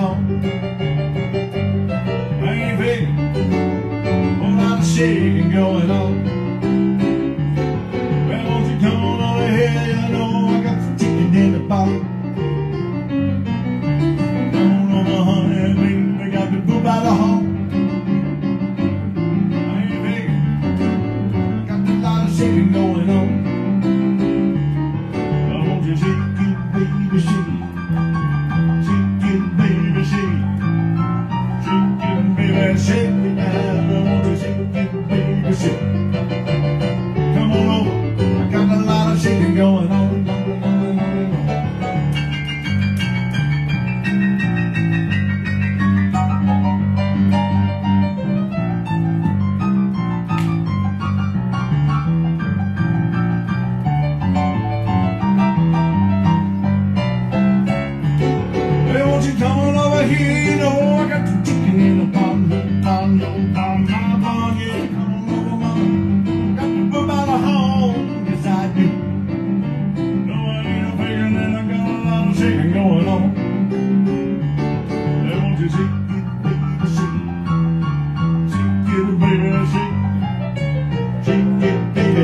Ain't faking, whole lot of shaking going on. Well, won't you come on over here? You know I got some chicken in the bottle. Come on over, honey, baby, got the. I ain't got a lot of shaking going on. Won't you shake it, baby, shake.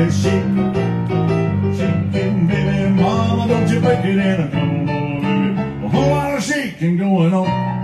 Baby, shake. Shake it, baby, mama, don't you break it in. Come on over, baby. A whole lot of shaking going on.